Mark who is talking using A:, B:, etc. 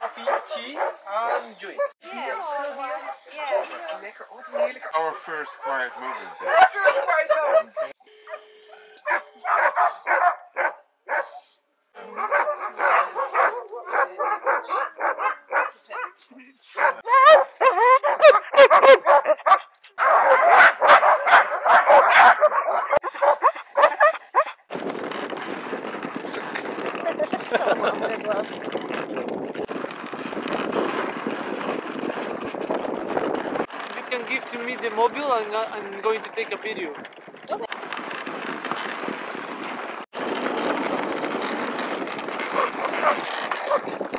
A: coffee, tea and juice.
B: Yeah. Yeah.
A: Lekker, wat heerlijk.
C: Our first quiet moment. This.
B: First where I
D: you can give to me the mobile and I'm going to take a video. Okay.